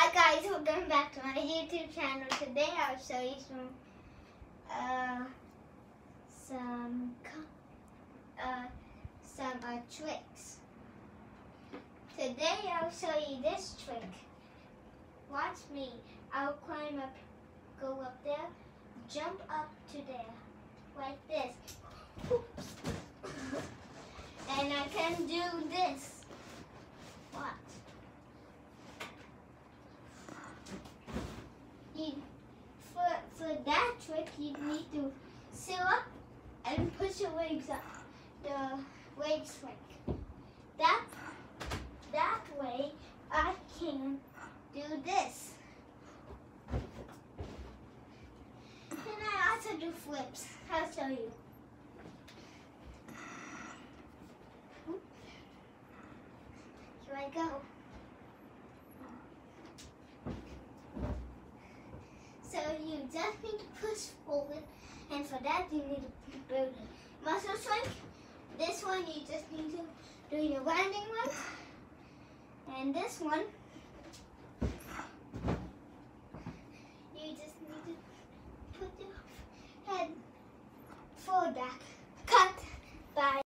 Hi guys, welcome back to my YouTube channel. Today I'll show you some uh, some uh, some uh, tricks. Today I'll show you this trick. Watch me. I'll climb up, go up there, jump up to there, like this. And I can do this. Watch. You, that trick, you need to sit up and push your legs up. The leg swing. That, that way, I can do this. And I also do flips. I'll show you. Here I go. just need to push forward and for that you need to build it. Muscle strength, this one you just need to do your landing one. and this one you just need to put your head forward back. Cut. Bye.